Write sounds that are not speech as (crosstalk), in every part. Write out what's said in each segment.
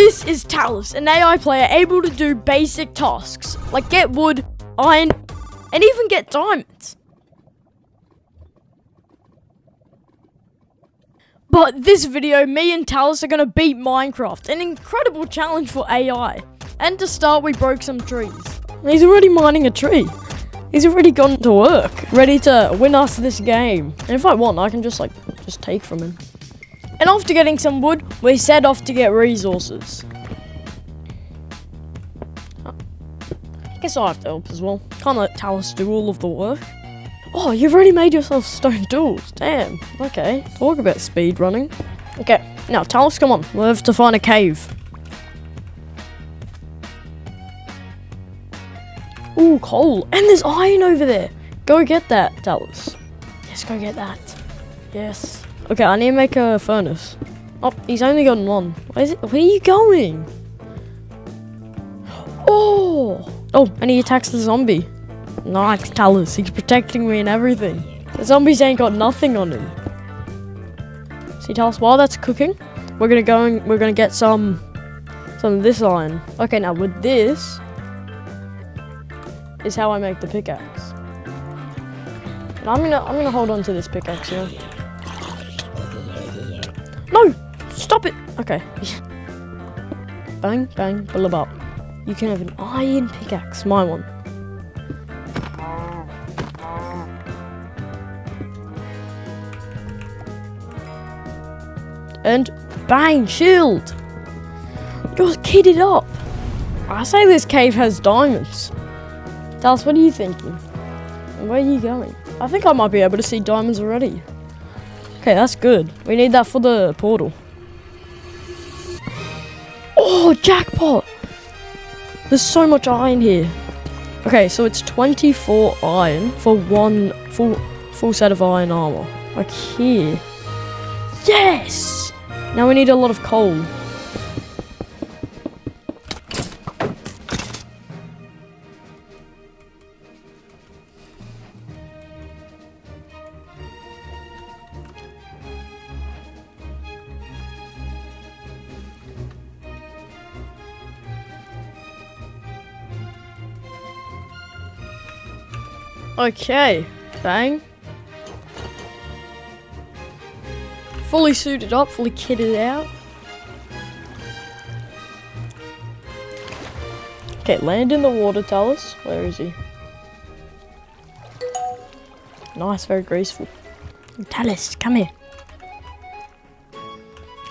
This is Talos, an AI player able to do basic tasks, like get wood, iron, and even get diamonds. But this video, me and Talos are gonna beat Minecraft, an incredible challenge for AI. And to start, we broke some trees. He's already mining a tree. He's already gone to work, ready to win us this game. And if I want, I can just like, just take from him. And after getting some wood, we set off to get resources. I guess I have to help as well. Can't let Talos do all of the work. Oh, you've already made yourself stone tools. Damn. Okay. Talk about speed running. Okay. Now, Talos, come on. We have to find a cave. Ooh, coal. And there's iron over there. Go get that, Talos. Yes, go get that. Yes. Okay, I need to make a furnace. Oh, he's only gotten one. Where, is it? Where are you going? Oh! Oh, and he attacks the zombie. Nice, Talos. He's protecting me and everything. The zombies ain't got nothing on him. See, Talos, while that's cooking, we're gonna go and we're gonna get some some of this iron. Okay, now with this is how I make the pickaxe. And I'm gonna I'm gonna hold on to this pickaxe here. No! Stop it! Okay. (laughs) bang, bang, blah, You can have an iron pickaxe, my one. And bang, shield! You're kitted up! I say this cave has diamonds. Talos, what are you thinking? Where are you going? I think I might be able to see diamonds already. Okay, that's good. We need that for the portal. Oh, jackpot! There's so much iron here. Okay, so it's 24 iron for one full full set of iron armor. Like here. Yes! Now we need a lot of coal. Okay, bang. Fully suited up, fully kitted out. Okay, land in the water, Talos. Where is he? Nice, very graceful. Talos, come here.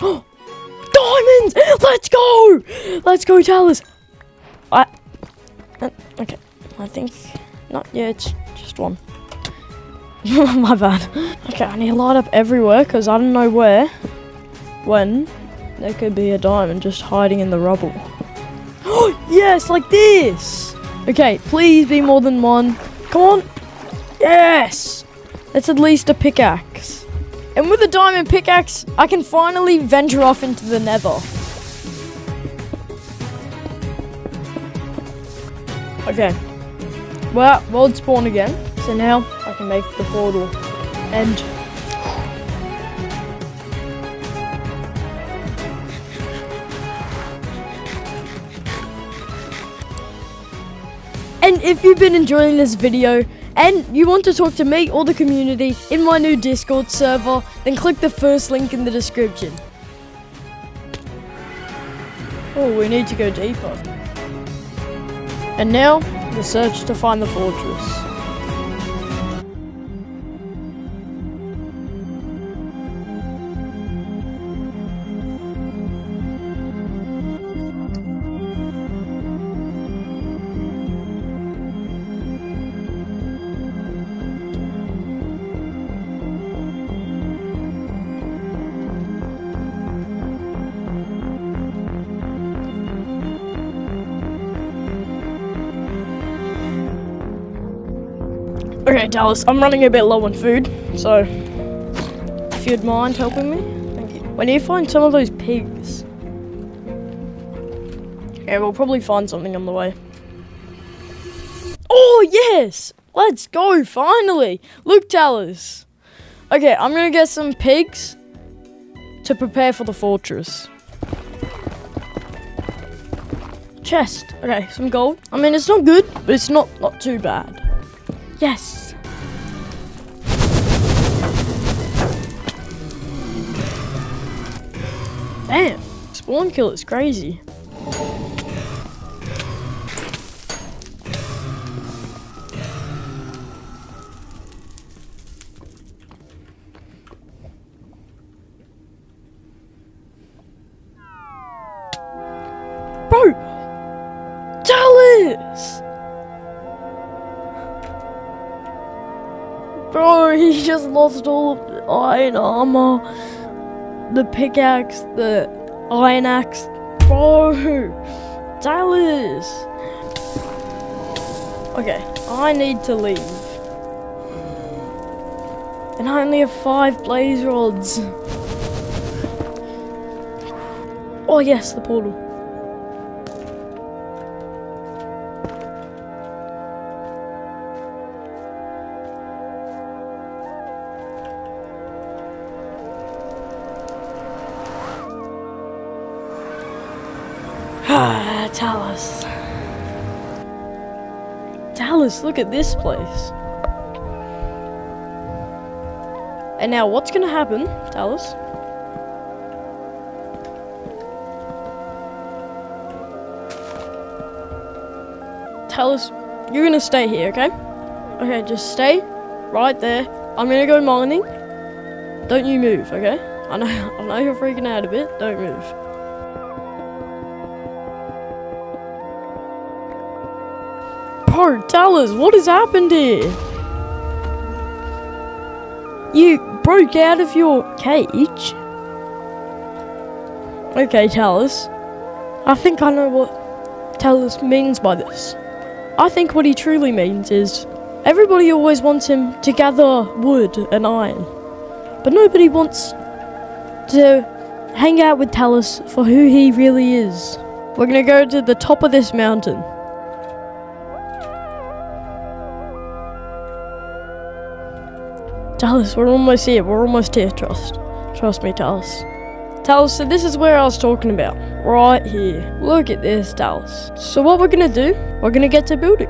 (gasps) Diamonds! Let's go! Let's go, Talos! I... Okay, I think... Not yet, one. (laughs) Oh, my bad. Okay, I need to light up everywhere because I don't know where, when, there could be a diamond just hiding in the rubble. (gasps) Oh, yes, like this. Okay, please be more than one. Come on. Yes. That's at least a pickaxe. And with a diamond pickaxe, I can finally venture off into the nether. Okay. Well, world spawn again. So now I can make the portal. And And if you've been enjoying this video and you want to talk to me or the community in my new Discord server, then click the first link in the description. Oh, we need to go deeper. And now, the search to find the fortress. Okay, Talos, I'm running a bit low on food, so if you'd mind helping me, thank you. Need to find some of those pigs. Yeah, we'll probably find something on the way. Oh, yes! Let's go, finally! Look, Talos. Okay, I'm gonna get some pigs to prepare for the fortress. chest. Okay, some gold. I mean, it's not good, but it's not not too bad. Yes. Damn, spawn kill is crazy. Lost all of the iron armor, the pickaxe, the iron axe. Bro! Talos! Okay, I need to leave. And I only have five blaze rods. Oh yes, the portal. Talos, look at this place. And now, what's gonna happen, Talos? Talos, you're gonna stay here, okay? Okay, just stay right there. I'm gonna go mining. Don't you move, okay? I know, (laughs) I know you're freaking out a bit. Don't move. Bro, tell us, what has happened here? You broke out of your cage? Okay, Talos. I think I know what Talos means by this. I think what he truly means is everybody always wants him to gather wood and iron, but nobody wants to hang out with Talos for who he really is. We're gonna go to the top of this mountain. Talos, we're almost here. We're almost here. Trust. Trust me, Talos. Talos, so this is where I was talking about. Right here. Look at this, Talos. So what we're gonna do, we're gonna get to building.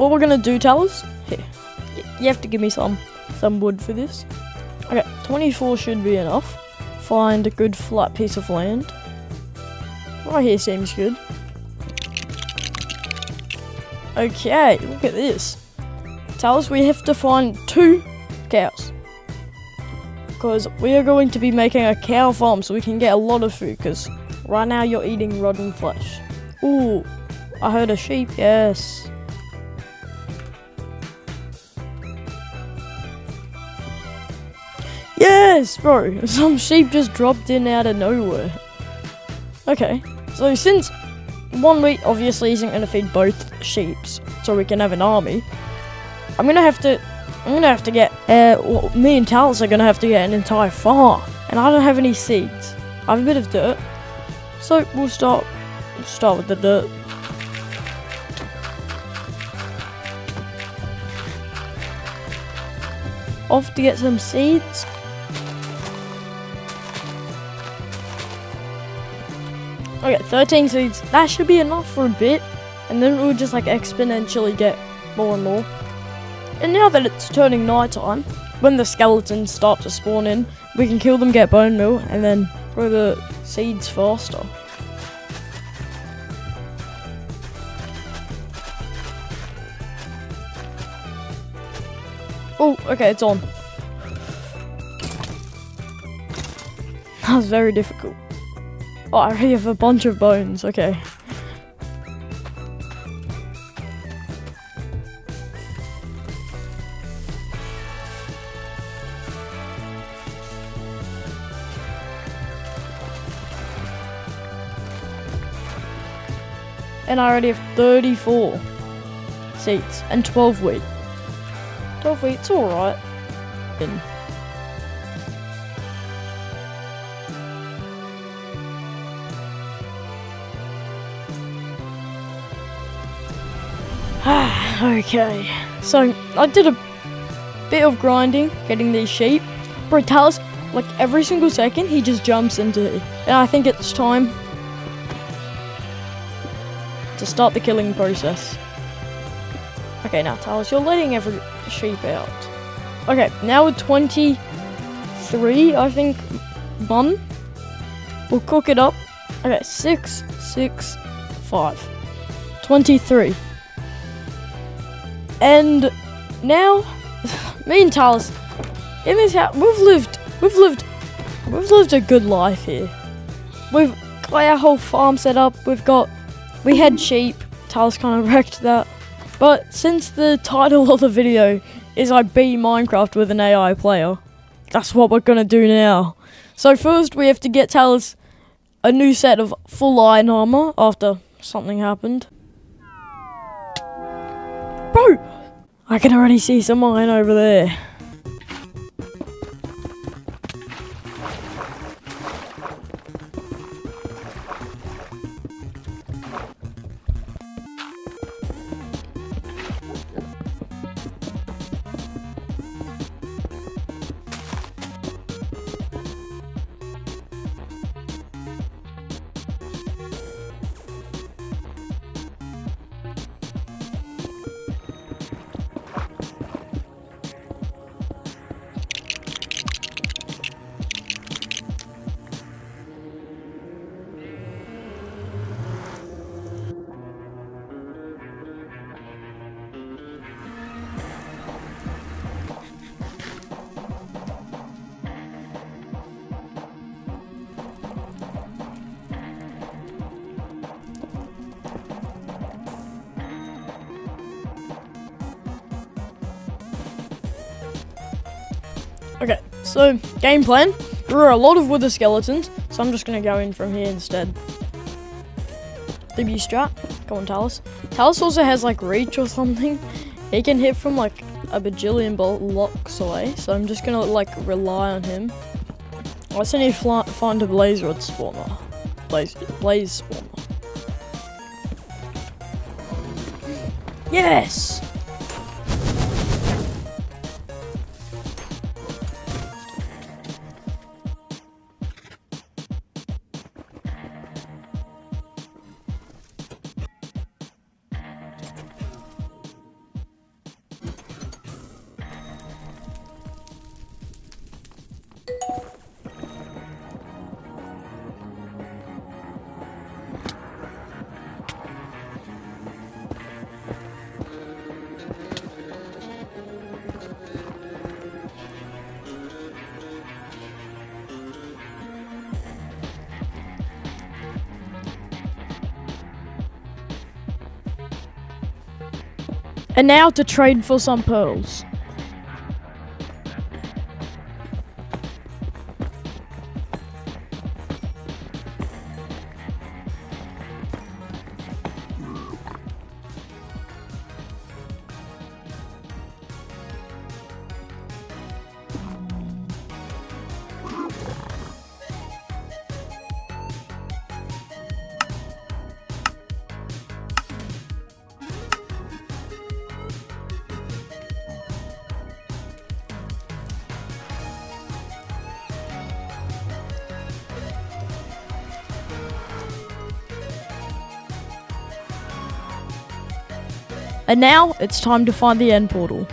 What we're gonna do, Talos? Here, you have to give me some some wood for this. Okay, 24 should be enough. Find a good flat piece of land. Right here seems good. Okay, look at this. Talos, we have to find two cows. Because we are going to be making a cow farm so we can get a lot of food. Because right now you're eating rotten flesh. Ooh, I heard a sheep, yes. Yes, bro. (laughs) Some sheep just dropped in out of nowhere. Okay, so since one wheat obviously isn't going to feed both sheeps, so we can have an army, I'm gonna have to. I'm gonna have to get. Uh, well, me and Talos are gonna have to get an entire farm, and I don't have any seeds. I have a bit of dirt, so we'll start. We'll start with the dirt. Off to get some seeds. Okay, 13 seeds. That should be enough for a bit. And then we'll just like exponentially get more and more. And now that it's turning nighttime, when the skeletons start to spawn in, we can kill them, get bone meal, and then grow the seeds faster. Oh, okay, it's on. That was very difficult. Oh, I already have a bunch of bones, okay. And I already have 34 seats and 12 wheat. 12 wheat's alright. Okay, so I did a bit of grinding, getting these sheep. Brutalis, like every single second, he just jumps into it. And I think it's time to start the killing process. Okay, now Talos, you're letting every sheep out. Okay, now with 23, I think, one. We'll cook it up. Okay, six, six, five. 23. And now, (sighs) me and Talos, in this house, we've lived, we've lived, we've lived a good life here. We've got our whole farm set up. We've got, we had (laughs) sheep. Talos kind of (laughs) wrecked that. But since the title of the video is I beat Minecraft with an AI player, that's what we're gonna do now. So first we have to get Talos a new set of full iron armor after something happened. Bro, I can already see some iron over there. So game plan. There are a lot of wither skeletons, so I'm just gonna go in from here instead. DB strat. Come on, Talos. Talos also has like reach or something. He can hit from like a bajillion blocks away, so I'm just gonna like rely on him. I also need to find a blaze rod spawner. Blaze, blaze spawner. Yes! And now to trade for some pearls. And now it's time to find the end portal.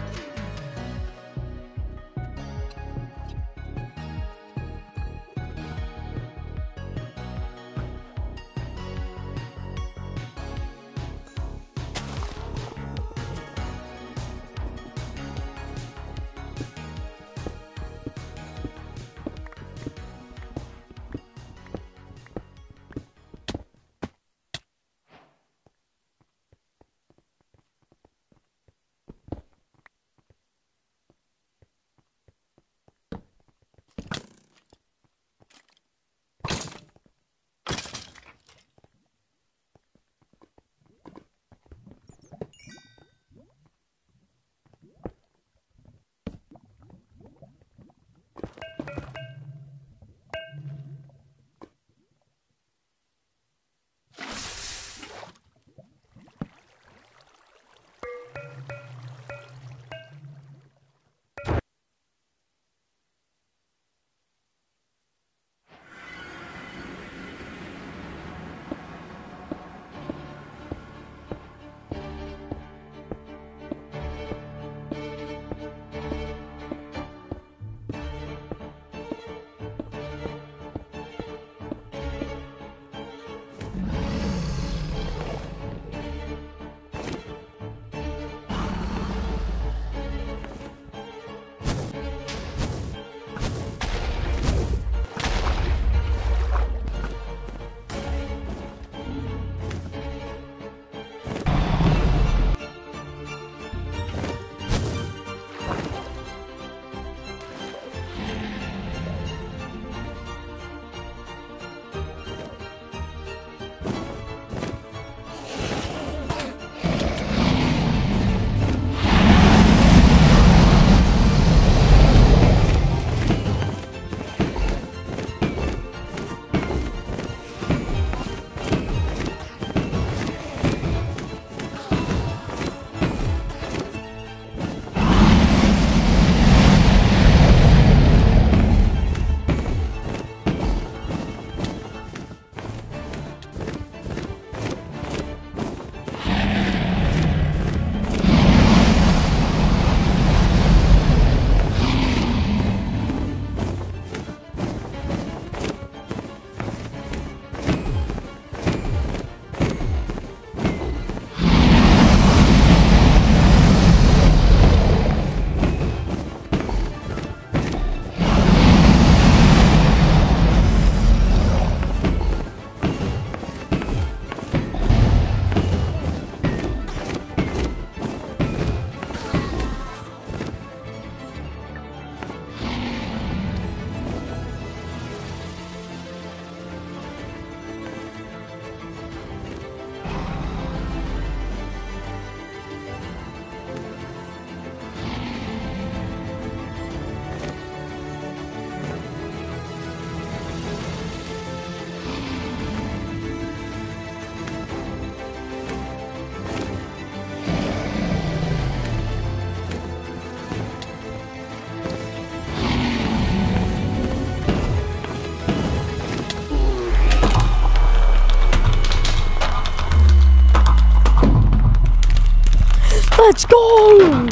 Let's go!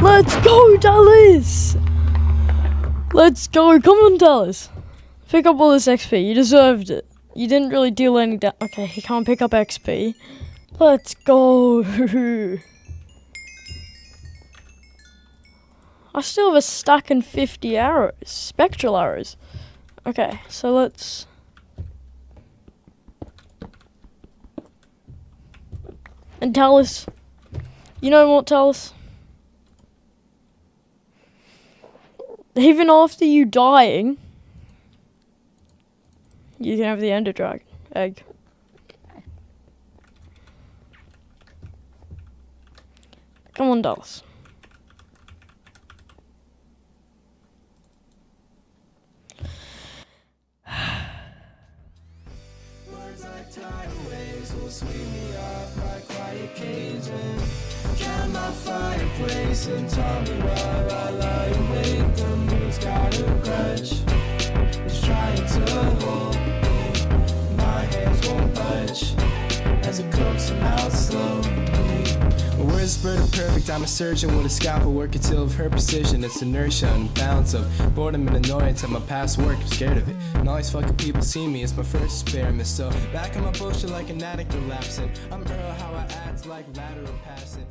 Let's go, Talos! Let's go. Come on, Talos. Pick up all this XP. You deserved it. You didn't really deal any damage. Okay, he can't pick up XP. Let's go. (laughs) I still have a stack and 50 arrows. Spectral arrows. Okay, so let's... And tell us... You know what, tell? Even after you dying... You can have the Ender Dragon egg. Come on, Talos. Words like tidal waves will sweep me off and count my fireplace and tell me while I lie awake. The moon's got a grudge. It's trying to hold me. My hands won't budge as it cooks them out slowly. Words are perfect. I'm a surgeon with a scalpel working till of her precision. It's inertia and balance of boredom and annoyance at my past work. I'm scared of it. And all these fucking people see me. It's my first experiment. So back in my bullshit like an addict relapsing. I'm Earl, I act like lateral passing.